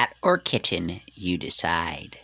cat or kitten, you decide.